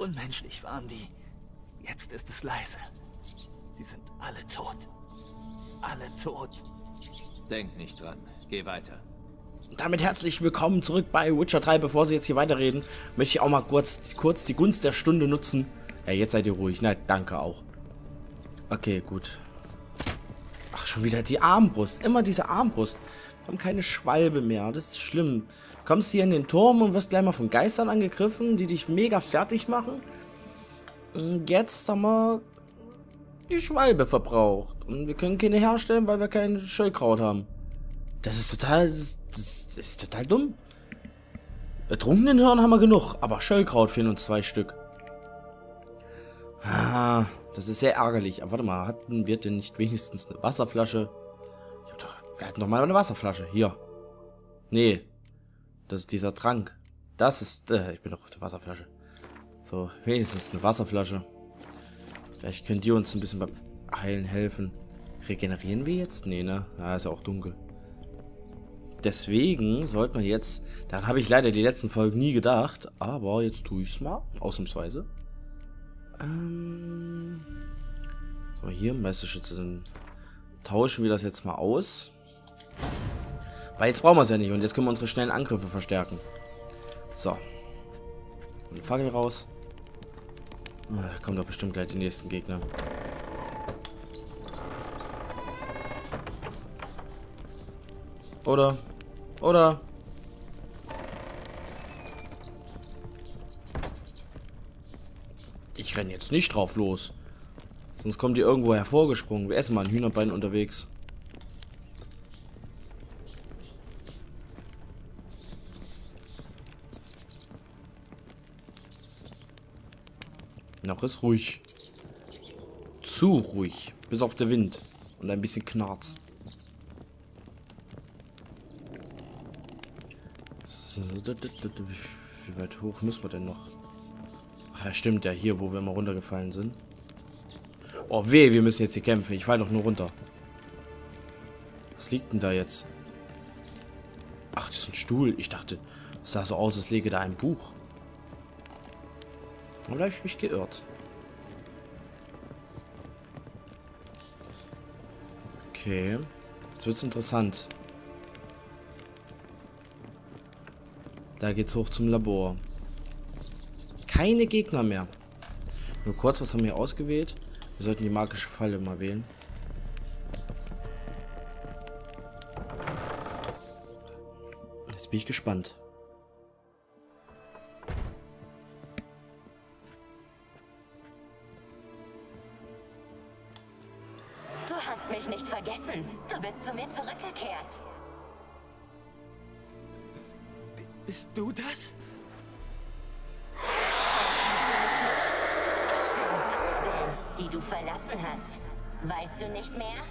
Unmenschlich waren die. Jetzt ist es leise. Sie sind alle tot. Alle tot. Denk nicht dran. Geh weiter. Damit herzlich willkommen zurück bei Witcher 3. Bevor Sie jetzt hier weiterreden, möchte ich auch mal kurz, kurz die Gunst der Stunde nutzen. Ja, jetzt seid ihr ruhig. Na, danke auch. Okay, gut. Ach, schon wieder die Armbrust. Immer diese Armbrust. Haben keine Schwalbe mehr. Das ist schlimm. Kommst hier in den Turm und wirst gleich mal von Geistern angegriffen, die dich mega fertig machen. Und jetzt haben wir die Schwalbe verbraucht. Und wir können keine herstellen, weil wir kein Schöllkraut haben. Das ist total... Das, das ist total dumm. Ertrunkenen Hirn haben wir genug, aber Schöllkraut fehlen uns zwei Stück. Ah, das ist sehr ärgerlich. Aber warte mal, hatten wir denn nicht wenigstens eine Wasserflasche? Wir hatten doch mal eine Wasserflasche. Hier. Nee. Das ist dieser Trank. Das ist, äh, ich bin doch auf der Wasserflasche. So, wenigstens eine Wasserflasche. Vielleicht könnt ihr uns ein bisschen beim Heilen helfen. Regenerieren wir jetzt? Nee, ne? Ja, ist ja auch dunkel. Deswegen sollte man jetzt, daran habe ich leider die letzten Folgen nie gedacht, aber jetzt tue ich es mal, ausnahmsweise. Ähm, so, hier, Meisterschütze, dann tauschen wir das jetzt mal aus. Weil jetzt brauchen wir es ja nicht und jetzt können wir unsere schnellen Angriffe verstärken. So. Und die Fackel raus. Ah, kommt doch bestimmt gleich die nächsten Gegner. Oder? Oder? Ich renne jetzt nicht drauf los. Sonst kommt die irgendwo hervorgesprungen. Wir essen mal ein Hühnerbein unterwegs. Noch ist ruhig. Zu ruhig. Bis auf der Wind. Und ein bisschen Knarz. Wie weit hoch müssen wir denn noch? Ach ja, stimmt ja, hier, wo wir mal runtergefallen sind. Oh, weh, wir müssen jetzt hier kämpfen. Ich falle doch nur runter. Was liegt denn da jetzt? Ach, das ist ein Stuhl. Ich dachte, es sah so aus, als lege da ein Buch. Da habe ich mich geirrt. Okay. Jetzt wird es interessant. Da geht's hoch zum Labor. Keine Gegner mehr. Nur kurz, was haben wir ausgewählt? Wir sollten die magische Falle mal wählen. Jetzt bin ich gespannt. Bist du das? Die du verlassen hast. Weißt du nicht mehr?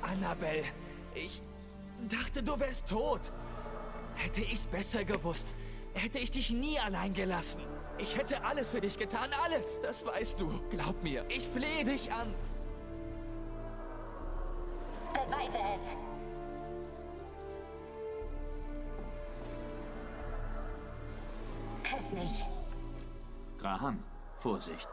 Annabelle, ich dachte, du wärst tot. Hätte ich's besser gewusst, hätte ich dich nie allein gelassen. Ich hätte alles für dich getan, alles. Das weißt du. Glaub mir, ich flehe dich an. Beweise es. Graham, Vorsicht.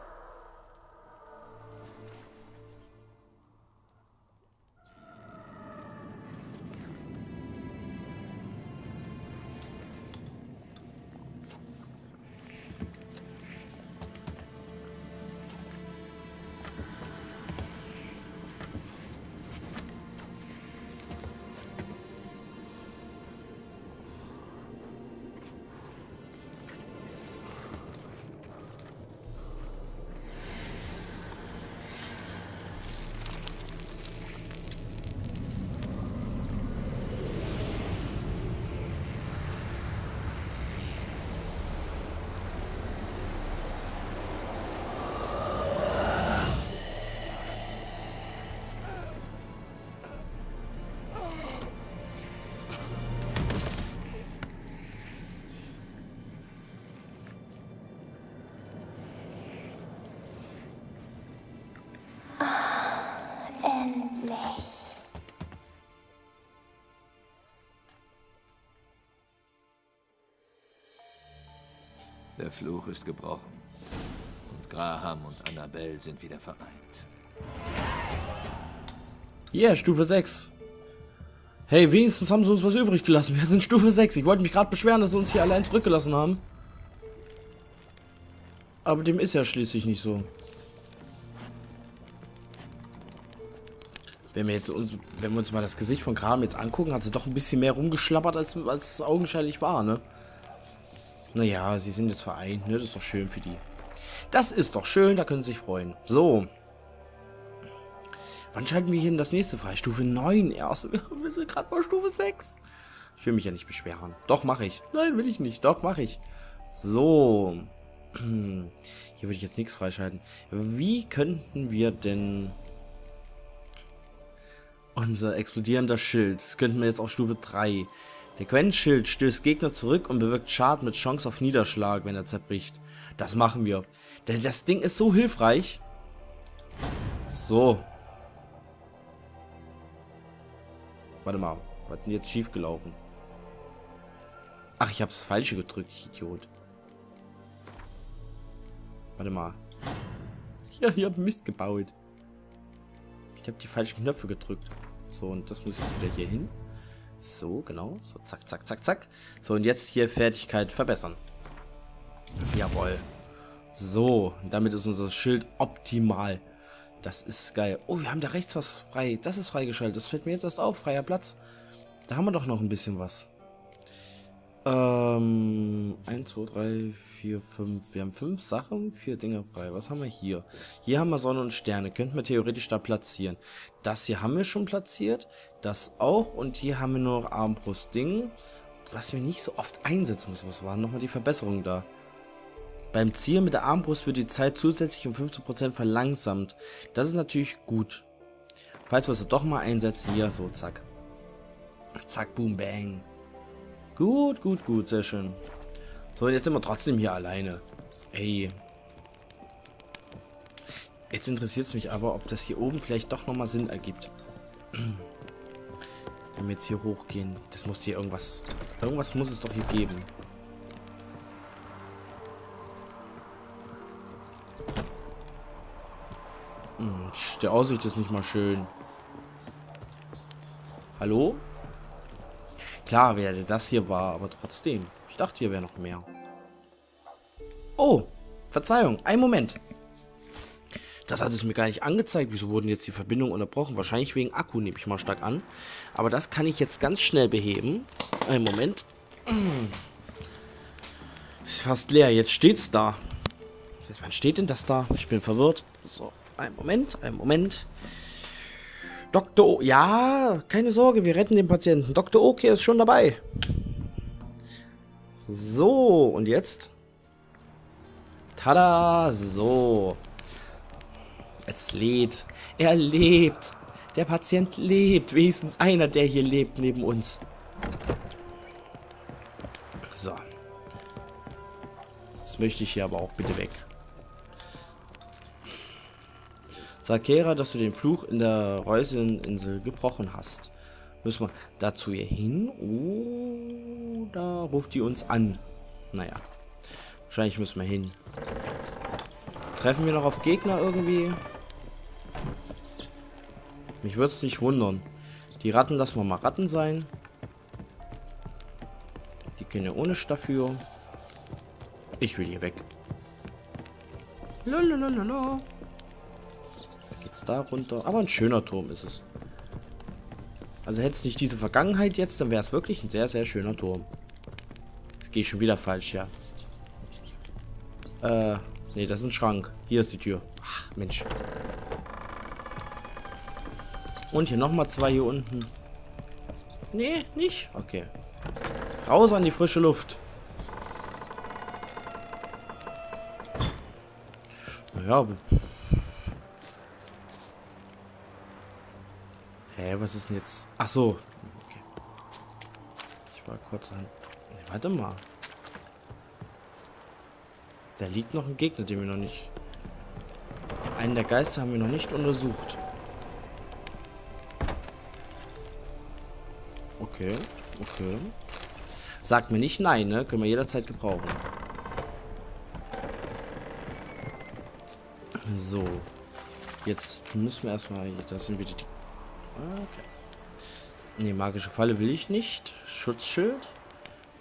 Der Fluch ist gebrochen. Und Graham und Annabelle sind wieder vereint. Yeah, Stufe 6. Hey, wenigstens haben sie uns was übrig gelassen. Wir sind Stufe 6. Ich wollte mich gerade beschweren, dass sie uns hier allein zurückgelassen haben. Aber dem ist ja schließlich nicht so. Wenn wir jetzt uns, wenn wir uns mal das Gesicht von Kram jetzt angucken, hat sie doch ein bisschen mehr rumgeschlappert, als, als es augenscheinlich war, ne? Naja, sie sind jetzt vereint, ne? Das ist doch schön für die. Das ist doch schön, da können sie sich freuen. So. Wann schalten wir hier in das nächste frei? Stufe 9 erst. Wir sind gerade bei Stufe 6. Ich will mich ja nicht beschweren. Doch, mache ich. Nein, will ich nicht. Doch, mache ich. So. Hier würde ich jetzt nichts freischalten. Wie könnten wir denn unser explodierender Schild, das könnten wir jetzt auf Stufe 3. Der Quentschild stößt Gegner zurück und bewirkt Schaden mit Chance auf Niederschlag, wenn er zerbricht. Das machen wir. Denn das Ding ist so hilfreich. So. Warte mal. Was ist denn jetzt schiefgelaufen? Ach, ich habe das Falsche gedrückt, ich Idiot. Warte mal. Ja, ich habe Mist gebaut. Ich habe die falschen Knöpfe gedrückt. So, und das muss jetzt wieder hier hin. So, genau. So, zack, zack, zack, zack. So, und jetzt hier Fertigkeit verbessern. Jawohl. So, damit ist unser Schild optimal. Das ist geil. Oh, wir haben da rechts was frei. Das ist freigeschaltet. Das fällt mir jetzt erst auf. Freier Platz. Da haben wir doch noch ein bisschen was. Ähm, 1, 2, 3, 4, 5. Wir haben fünf Sachen, vier Dinge frei. Was haben wir hier? Hier haben wir Sonne und Sterne. Könnten wir theoretisch da platzieren. Das hier haben wir schon platziert. Das auch. Und hier haben wir nur noch Armbrust-Ding. Was wir nicht so oft einsetzen müssen. Was waren nochmal die Verbesserungen da? Beim Zielen mit der Armbrust wird die Zeit zusätzlich um 15% verlangsamt. Das ist natürlich gut. Falls wir es doch mal einsetzen, hier so, zack. Zack, boom, bang. Gut, gut, gut, sehr schön. So, und jetzt sind wir trotzdem hier alleine. Ey. Jetzt interessiert es mich aber, ob das hier oben vielleicht doch nochmal Sinn ergibt. Wenn wir jetzt hier hochgehen. Das muss hier irgendwas... Irgendwas muss es doch hier geben. Hm, der Aussicht ist nicht mal schön. Hallo? Klar, wer das hier war, aber trotzdem. Ich dachte, hier wäre noch mehr. Oh, Verzeihung, ein Moment. Das hat es mir gar nicht angezeigt. Wieso wurden jetzt die Verbindungen unterbrochen? Wahrscheinlich wegen Akku, nehme ich mal stark an. Aber das kann ich jetzt ganz schnell beheben. Einen Moment. Ist fast leer. Jetzt steht's da. Wann steht denn das da? Ich bin verwirrt. So, einen Moment, einen Moment. Dr. O ja, keine Sorge, wir retten den Patienten. Dr. Oki ist schon dabei. So, und jetzt? Tada, so. Es lädt. Er lebt. Der Patient lebt. Wenigstens einer, der hier lebt neben uns. So. Jetzt möchte ich hier aber auch bitte weg. Sag Kera, dass du den Fluch in der Reuseninsel gebrochen hast. Müssen wir dazu hier hin? Oder ruft die uns an? Naja. Wahrscheinlich müssen wir hin. Treffen wir noch auf Gegner irgendwie? Mich würde es nicht wundern. Die Ratten lassen wir mal Ratten sein. Die können ja ohne dafür. Ich will hier weg. Lalalala. Jetzt da runter. Aber ein schöner Turm ist es. Also hätte es nicht diese Vergangenheit jetzt, dann wäre es wirklich ein sehr, sehr schöner Turm. Jetzt gehe ich schon wieder falsch, ja. Äh, nee, das ist ein Schrank. Hier ist die Tür. Ach, Mensch. Und hier nochmal zwei hier unten. Nee, nicht? Okay. Raus an die frische Luft. Naja. Hä, was ist denn jetzt? Ach so. Okay. Ich war kurz an... Nee, warte mal. Da liegt noch ein Gegner, den wir noch nicht... Einen der Geister haben wir noch nicht untersucht. Okay, okay. Sagt mir nicht nein, ne? Können wir jederzeit gebrauchen. So. Jetzt müssen wir erstmal. Das sind wieder die. Okay. Ne, magische Falle will ich nicht. Schutzschild.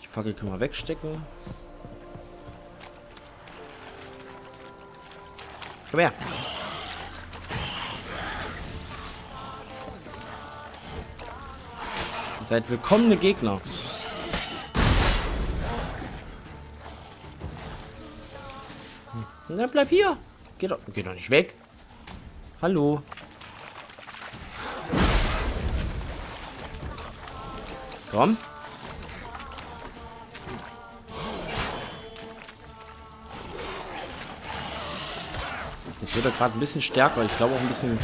Die Fackel können wir wegstecken. Komm her. Ihr seid willkommene Gegner. Na, bleib hier. Geh doch, geh doch nicht weg. Hallo. Komm. Jetzt wird er gerade ein bisschen stärker. Ich glaube auch ein bisschen,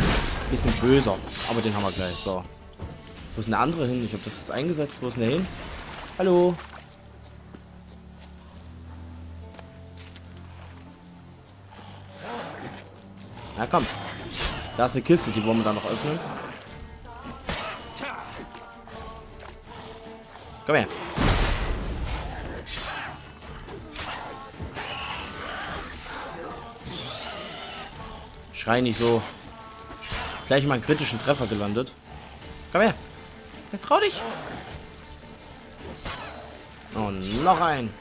bisschen böser. Aber den haben wir gleich. So. Wo ist eine andere hin? Ich habe das jetzt eingesetzt. Wo ist der hin? Hallo. Na komm. Da ist eine Kiste, die wollen wir dann noch öffnen. Komm her. Schrei nicht so. Gleich mal einen kritischen Treffer gelandet. Komm her. Ja, trau dich. Und noch ein.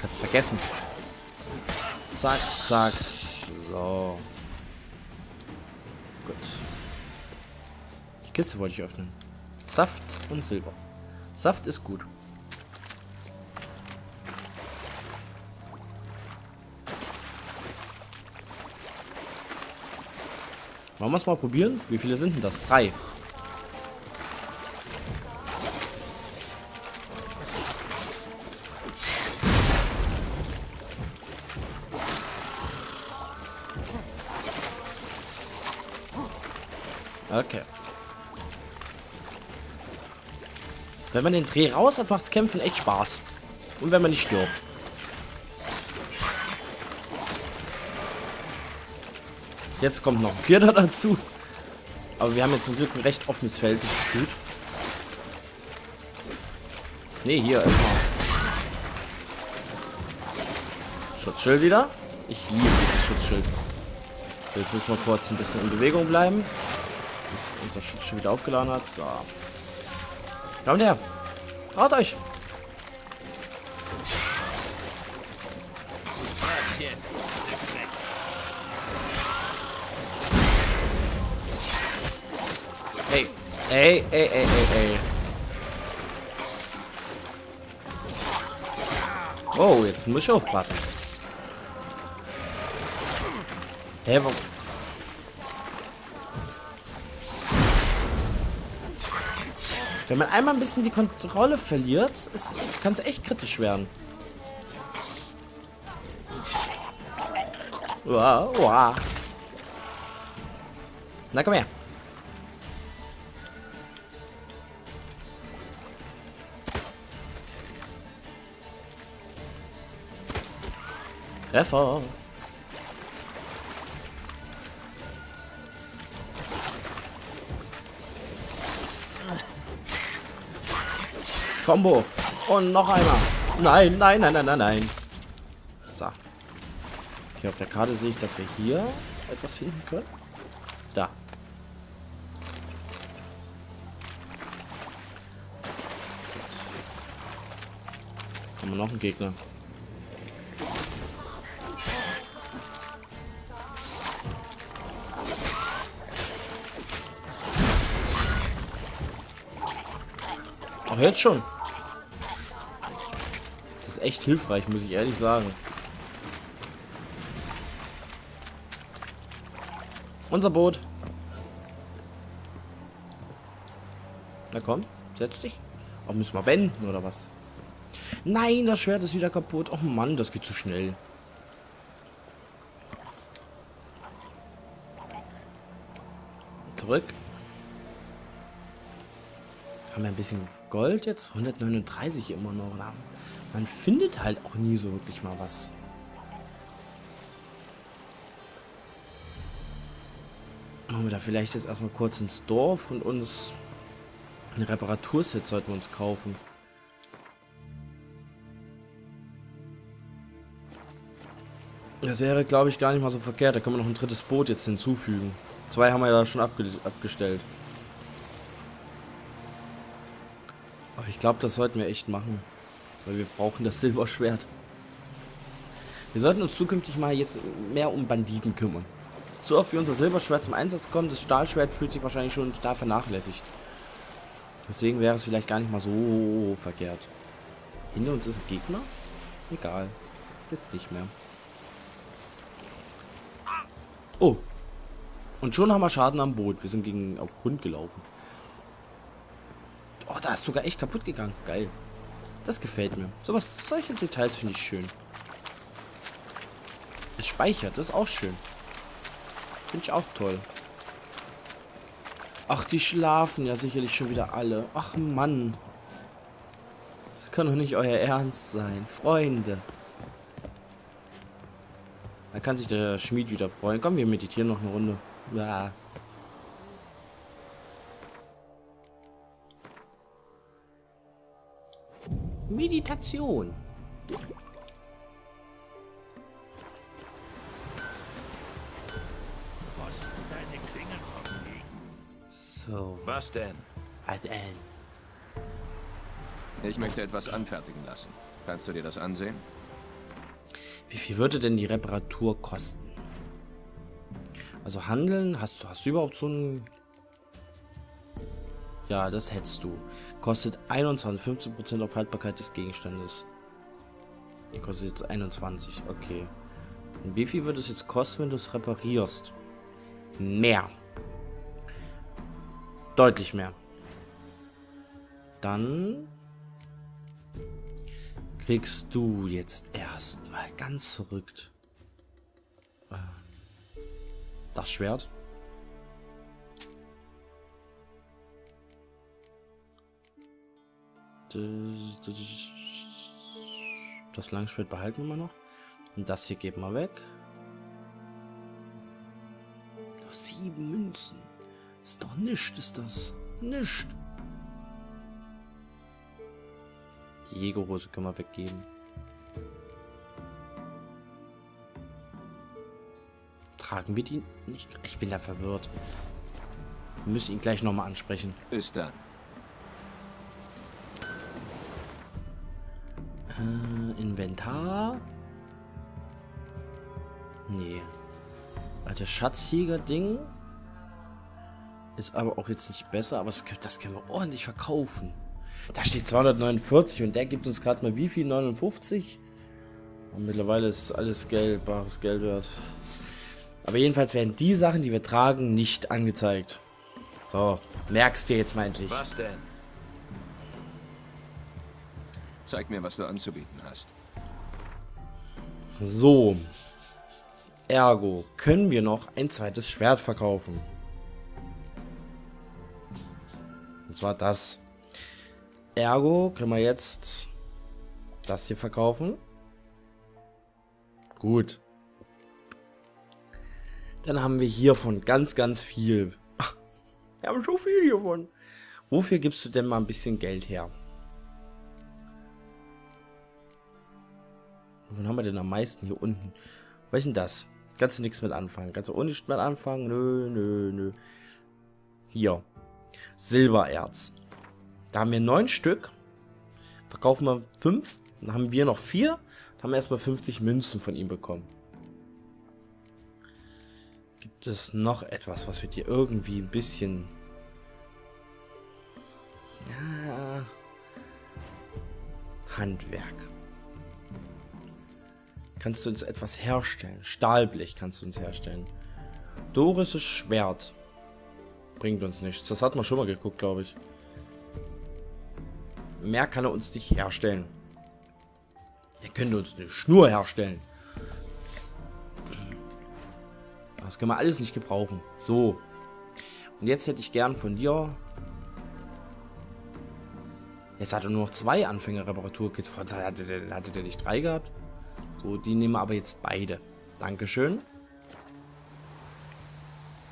Kannst vergessen. Zack, zack. So. Kiste wollte ich öffnen. Saft und Silber. Saft ist gut. Wollen wir es mal probieren? Wie viele sind denn das? Drei. Wenn man den Dreh raus hat, macht's Kämpfen echt Spaß. Und wenn man nicht stirbt. Jetzt kommt noch ein vierter dazu. Aber wir haben jetzt zum Glück ein recht offenes Feld. Das ist gut. Ne, hier. Schutzschild wieder. Ich liebe dieses Schutzschild. So, jetzt müssen wir kurz ein bisschen in Bewegung bleiben. Bis unser Schutzschild wieder aufgeladen hat. So. Kommt her. Traut euch. Ey. Ey, ey, ey, ey, ey. Oh, jetzt muss ich aufpassen. Hä, warum? Wenn man einmal ein bisschen die Kontrolle verliert, kann es echt kritisch werden. Uah, uah. Na, komm her. Treffer. Combo. Und noch einmal. Nein, nein, nein, nein, nein, nein. So. Okay, auf der Karte sehe ich, dass wir hier etwas finden können. Da. Gut. Haben wir noch einen Gegner. Ach, jetzt schon. Das ist echt hilfreich, muss ich ehrlich sagen. Unser Boot. Na komm, setz dich. Auch müssen wir wenden, oder was? Nein, das Schwert ist wieder kaputt. Oh Mann, das geht zu schnell. Zurück. Haben wir ein bisschen Gold jetzt? 139 immer noch. Man findet halt auch nie so wirklich mal was. Machen wir da vielleicht jetzt erstmal kurz ins Dorf und uns ein Reparaturset sollten wir uns kaufen. Das wäre, glaube ich, gar nicht mal so verkehrt. Da können wir noch ein drittes Boot jetzt hinzufügen. Zwei haben wir ja schon abge abgestellt. Ich glaube, das sollten wir echt machen. Weil wir brauchen das Silberschwert. Wir sollten uns zukünftig mal jetzt mehr um Banditen kümmern. So oft wie unser Silberschwert zum Einsatz kommt, das Stahlschwert fühlt sich wahrscheinlich schon da vernachlässigt. Deswegen wäre es vielleicht gar nicht mal so verkehrt. Hinter uns ist ein Gegner? Egal. Jetzt nicht mehr. Oh. Und schon haben wir Schaden am Boot. Wir sind gegen auf Grund gelaufen. Oh, da ist sogar echt kaputt gegangen. Geil. Das gefällt mir. Sowas, solche Details finde ich schön. Es speichert, das ist auch schön. Finde ich auch toll. Ach, die schlafen ja sicherlich schon wieder alle. Ach, Mann. Das kann doch nicht euer Ernst sein. Freunde. Da kann sich der Schmied wieder freuen. Komm, wir meditieren noch eine Runde. Ja. Meditation. So. Was denn? Was denn? Ich möchte etwas anfertigen lassen. Kannst du dir das ansehen? Wie viel würde denn die Reparatur kosten? Also handeln, hast du, hast du überhaupt so ein... Ja, das hättest du. Kostet 21, 15% auf Haltbarkeit des Gegenstandes. Die kostet jetzt 21, okay. Und wie viel würde es jetzt kosten, wenn du es reparierst? Mehr. Deutlich mehr. Dann kriegst du jetzt erstmal ganz verrückt äh, das Schwert. Das Langschwert behalten wir noch. Und das hier geben wir weg. Nur sieben Münzen. Ist doch nichts, ist das. Nichts. Die Jägerhose können wir weggeben. Tragen wir die nicht? Ich bin da verwirrt. Wir müssen ihn gleich nochmal ansprechen. Ist da. Äh, Inventar. Nee. Das Schatzjäger-Ding ist aber auch jetzt nicht besser, aber das, das können wir ordentlich verkaufen. Da steht 249 und der gibt uns gerade mal wie viel? 59? Und mittlerweile ist alles Geld, bares Geld wert. Aber jedenfalls werden die Sachen, die wir tragen, nicht angezeigt. So, merkst du jetzt mal endlich. Was denn? Zeig mir, was du anzubieten hast. So. Ergo, können wir noch ein zweites Schwert verkaufen. Und zwar das. Ergo können wir jetzt das hier verkaufen. Gut. Dann haben wir hiervon ganz, ganz viel. Wir haben so viel hiervon. Wofür gibst du denn mal ein bisschen Geld her? Wovon haben wir denn am meisten hier unten? Denn das? Kannst du nichts mit anfangen? Kannst du auch nicht mit anfangen? Nö, nö, nö. Hier. Silbererz. Da haben wir neun Stück. Verkaufen wir fünf. Dann haben wir noch vier. Dann haben wir erstmal 50 Münzen von ihm bekommen. Gibt es noch etwas, was wir dir irgendwie ein bisschen... Ja... Handwerk. Kannst du uns etwas herstellen? Stahlblech kannst du uns herstellen. Doris' Schwert. Bringt uns nichts. Das hat man schon mal geguckt, glaube ich. Mehr kann er uns nicht herstellen. Er könnte uns eine Schnur herstellen. Das können wir alles nicht gebrauchen. So. Und jetzt hätte ich gern von dir... Jetzt hat er nur noch zwei Anfänger-Reparaturkits. Hatte hatte der nicht drei gehabt. So, die nehmen wir aber jetzt beide. Dankeschön.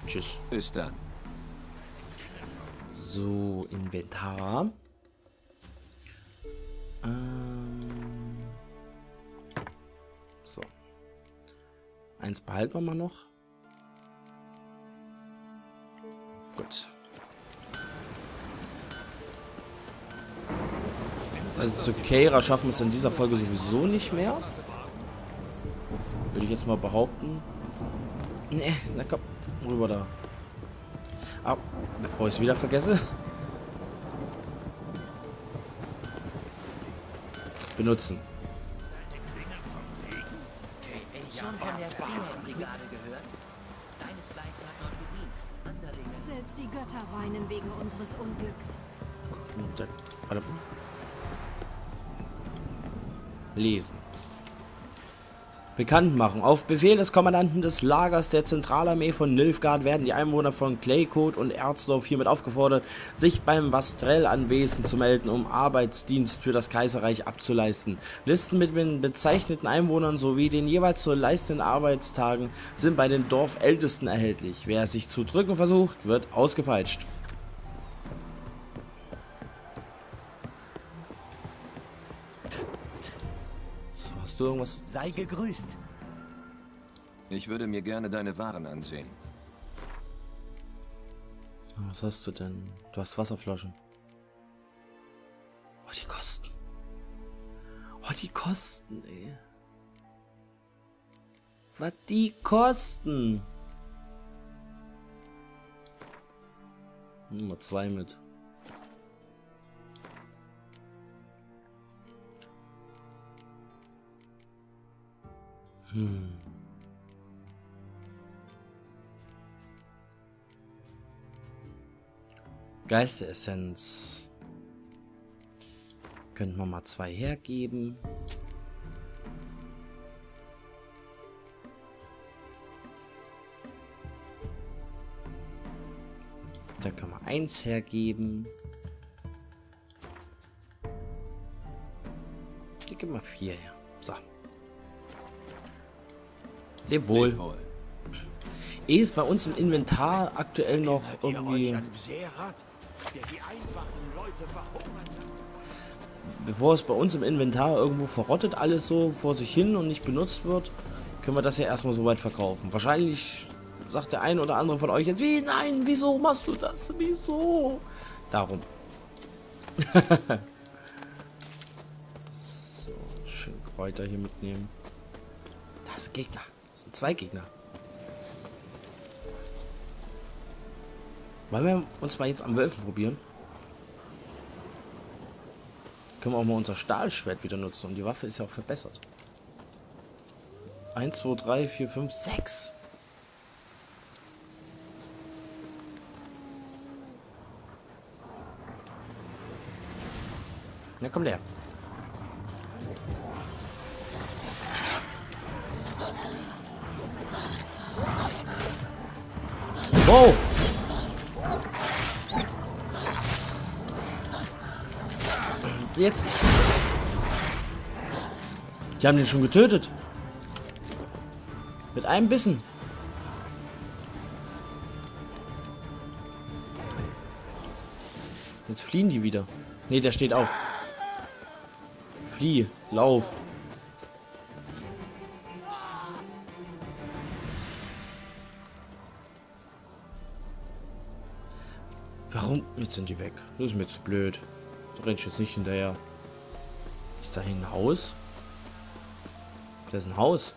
Tschüss. Ist da. So, Inventar. Ähm so. Eins behalten wir mal noch. Gut. Also zu Keira schaffen wir es in dieser Folge sowieso nicht mehr. Würde ich jetzt mal behaupten. Nee, na komm, rüber da. Ah, bevor ich es wieder vergesse. Benutzen. Schon von der Freiheitsbrigade gehört? Deinesgleichen hat dort gedient. Anderlinge. Selbst die Götter weinen wegen unseres Unglücks. Warte. Lesen. Bekannt machen. Auf Befehl des Kommandanten des Lagers der Zentralarmee von Nilfgaard werden die Einwohner von Claycoat und Erzdorf hiermit aufgefordert, sich beim Vastrell-Anwesen zu melden, um Arbeitsdienst für das Kaiserreich abzuleisten. Listen mit den bezeichneten Einwohnern sowie den jeweils zu leistenden Arbeitstagen sind bei den Dorfältesten erhältlich. Wer sich zu drücken versucht, wird ausgepeitscht. Hast du irgendwas? Sei gegrüßt. Ich würde mir gerne deine Waren ansehen. Was hast du denn? Du hast Wasserflaschen. Oh, die Kosten. Oh, die Kosten, ey. Was die kosten? Nummer zwei mit. Geisteressenz. Könnten wir mal zwei hergeben. Da können wir eins hergeben. Hier geben wir vier her. So. Leb wohl. Leb wohl. Eh ist bei uns im Inventar aktuell noch irgendwie. Bevor es bei uns im Inventar irgendwo verrottet alles so vor sich hin und nicht benutzt wird, können wir das ja erstmal so weit verkaufen. Wahrscheinlich sagt der eine oder andere von euch jetzt, wie, nein, wieso machst du das? Wieso? Darum. so, schön Kräuter hier mitnehmen. Da ist ein Gegner. Sind zwei Gegner. Wollen wir uns mal jetzt am Wölfen probieren? Können wir auch mal unser Stahlschwert wieder nutzen. Und die Waffe ist ja auch verbessert. 1, 2, 3, 4, 5, 6. Na komm der. Wow! Jetzt. Die haben den schon getötet. Mit einem Bissen. Jetzt fliehen die wieder. Ne, der steht auf. Flieh, lauf. Jetzt sind die weg. Das ist mir zu blöd. Da renn ich jetzt nicht hinterher. Ist da ein Haus? Das ist ein Haus.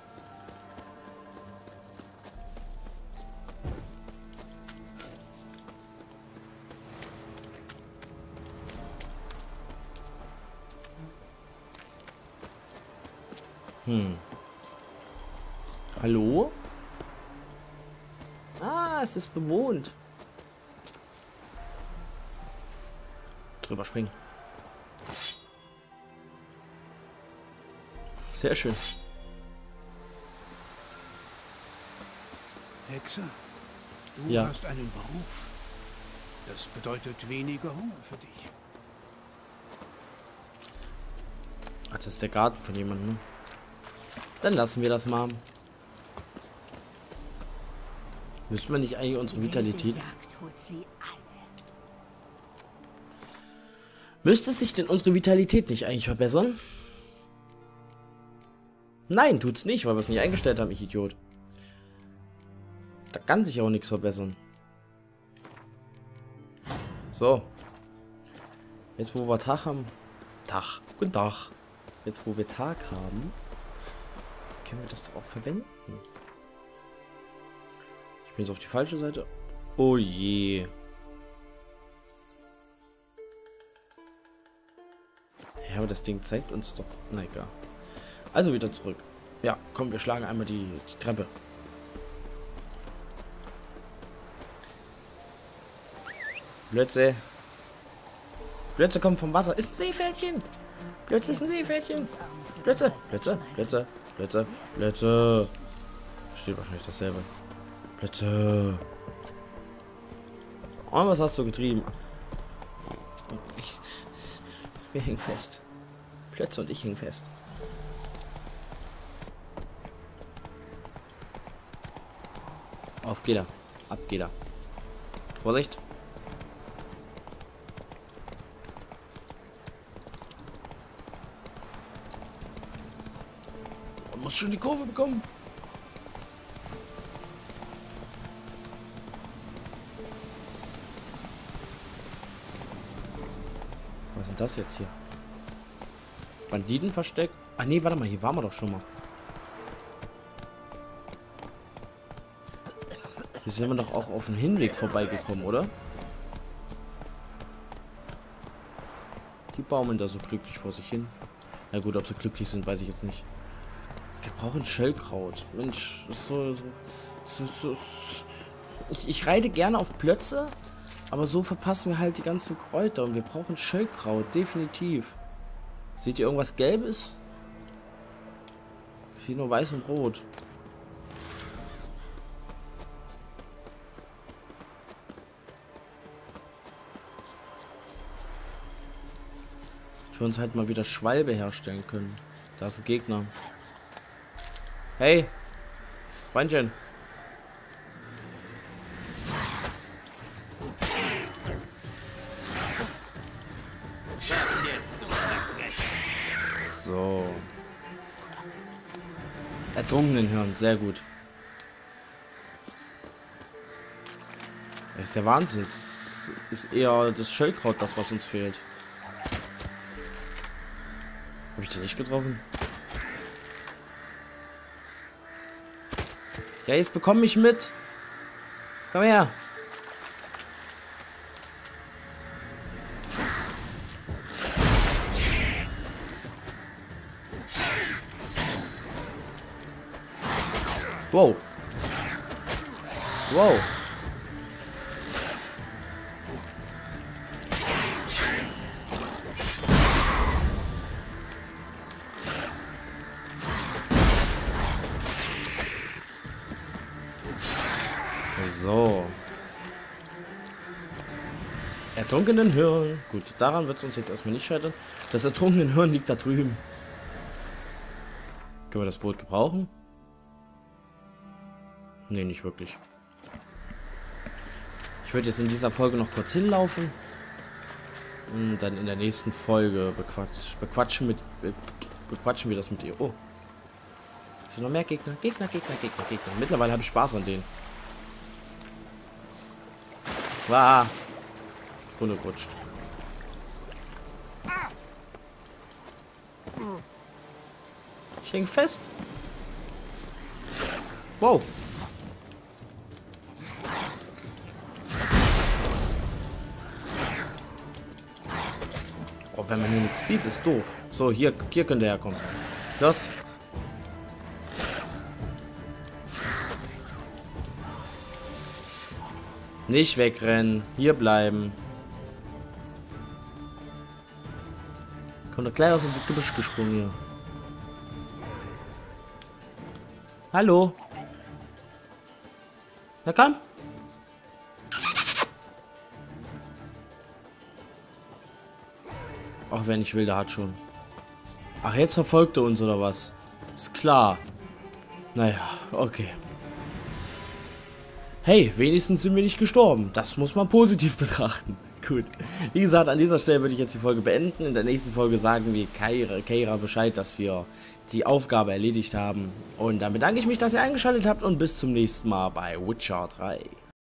Hm. Hallo? Ah, es ist bewohnt. Drüber springen. Sehr schön. Hexer, du Ja. hast einen Beruf. Das bedeutet weniger Hunger für dich. Ach, das ist der Garten von jemandem. Dann lassen wir das mal. Müssen wir nicht eigentlich unsere Vitalität... Müsste sich denn unsere Vitalität nicht eigentlich verbessern? Nein, tut's nicht, weil wir es nicht eingestellt haben, ich Idiot. Da kann sich auch nichts verbessern. So. Jetzt, wo wir Tag haben. Tag. Guten Tag. Jetzt, wo wir Tag haben, können wir das auch verwenden. Ich bin jetzt auf die falsche Seite. Oh je. Aber das Ding zeigt uns doch... Na egal. Also wieder zurück. Ja, komm, wir schlagen einmal die, die Treppe. Blötze. Blötze kommen vom Wasser. Ist ein Seepferdchen. Blötze ist ein Seepferdchen. Blötze. Blötze. Blötze. Blötze. Blötze. Steht wahrscheinlich dasselbe. Blötze. Und was hast du getrieben? Ich, wir hängen fest. Plötze und ich hängen fest. Auf geht er. Ab geht er. Vorsicht. Man muss schon die Kurve bekommen. Was ist denn das jetzt hier? Banditenversteck? Ah nee, warte mal, hier waren wir doch schon mal. Hier sind wir doch auch auf dem Hinweg vorbeigekommen, oder? Die baumeln da so glücklich vor sich hin. Na gut, ob sie glücklich sind, weiß ich jetzt nicht. Wir brauchen Schellkraut. Mensch, das ist so... so, so, so ich, ich reite gerne auf Plötze, aber so verpassen wir halt die ganzen Kräuter und wir brauchen Schellkraut, definitiv. Seht ihr irgendwas Gelbes? Ich sehe nur weiß und rot. Wir uns halt mal wieder Schwalbe herstellen können. Da ist ein Gegner. Hey! Freundchen! Ertrunkenen hören, sehr gut. Das ist der Wahnsinn. Es ist eher das Schellkraut das, was uns fehlt. Habe ich den nicht getroffen? Ja, jetzt bekomm mich mit. Komm her. Wow. Wow. So. Ertrunkenen Hirn. Gut, daran wird es uns jetzt erstmal nicht scheitern. Das ertrunkenen Hirn liegt da drüben. Können wir das Boot gebrauchen? Nee, nicht wirklich. Ich würde jetzt in dieser Folge noch kurz hinlaufen. Und dann in der nächsten Folge bequatsch, bequatschen, mit, be, bequatschen wir das mit ihr. Oh. Sind noch mehr Gegner? Gegner, Gegner, Gegner, Gegner. Mittlerweile habe ich Spaß an denen. Wow. Runtergerutscht. Ich häng fest. Wow. Oh, wenn man hier nichts sieht, ist doof. So, hier, hier könnt ihr herkommen. Los. Nicht wegrennen. Hier bleiben. Kommt doch gleich aus dem Gebüsch gesprungen hier. Hallo. Na komm. Ach, wenn ich will, der hat schon. Ach, jetzt verfolgt er uns oder was? Ist klar. Naja, okay. Hey, wenigstens sind wir nicht gestorben. Das muss man positiv betrachten. Gut. Wie gesagt, an dieser Stelle würde ich jetzt die Folge beenden. In der nächsten Folge sagen wir Keira, Keira Bescheid, dass wir die Aufgabe erledigt haben. Und dann bedanke ich mich, dass ihr eingeschaltet habt und bis zum nächsten Mal bei Witcher 3.